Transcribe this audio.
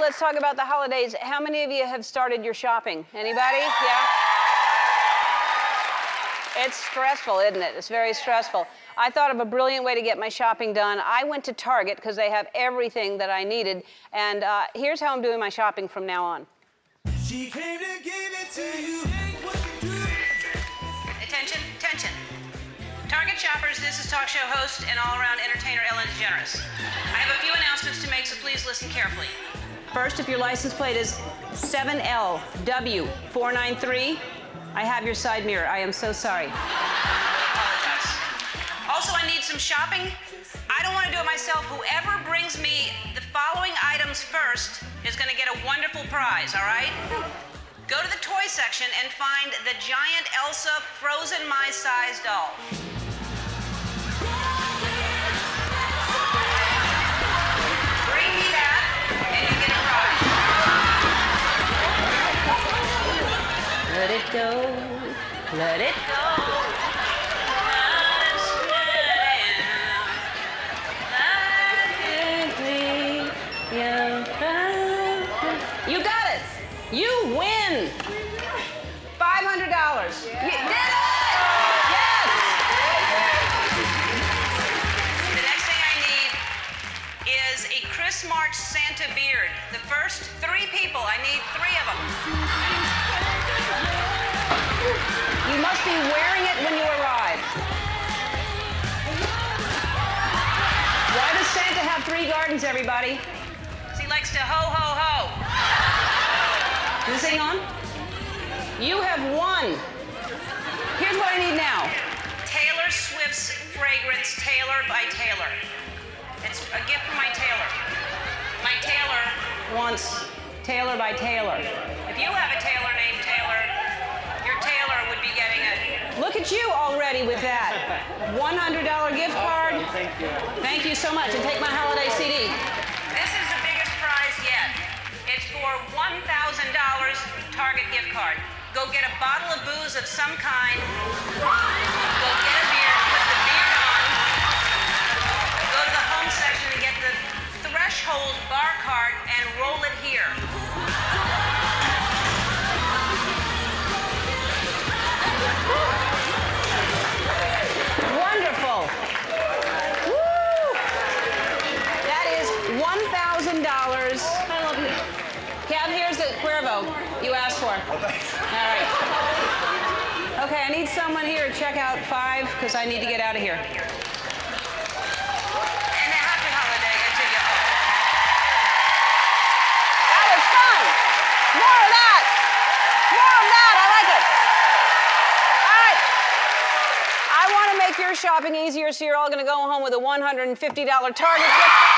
Let's talk about the holidays. How many of you have started your shopping? Anybody? Yeah? It's stressful, isn't it? It's very stressful. I thought of a brilliant way to get my shopping done. I went to Target because they have everything that I needed. And uh, here's how I'm doing my shopping from now on. Attention, attention. Target shoppers, this is talk show host and all around entertainer Ellen DeGeneres. I have a few announcements to make, so please listen carefully. First, if your license plate is 7LW493, I have your side mirror. I am so sorry. Also, I need some shopping. I don't want to do it myself. Whoever brings me the following items first is going to get a wonderful prize, all right? Go to the toy section and find the giant Elsa frozen my size doll. It go, let it go. You got it. You win. Five hundred dollars. You did it. Yes. The next thing I need is a Chris March Santa beard. The first three people. I need three of them. Must be wearing it when you arrive. Why does Santa have three gardens, everybody? 'Cause he likes to ho, ho, ho. Is this thing on? You have won. Here's what I need now. Taylor Swift's fragrance, Taylor by Taylor. It's a gift from my tailor. My tailor wants Taylor by Taylor. If you have a tailor named Taylor, your tailor would be getting it. Look at you already with that. $100 gift card. Thank you. Thank you so much. And take my holiday CD. This is the biggest prize yet. It's for $1,000 Target gift card. Go get a bottle of booze of some kind. Cab, here's the Cuervo you asked for. Oh, all right. Okay, I need someone here to check out five because I need to get out of here. And a happy holiday to you all. That was fun. More of that. More of that. I like it. All right. I want to make your shopping easier, so you're all going to go home with a $150 Target gift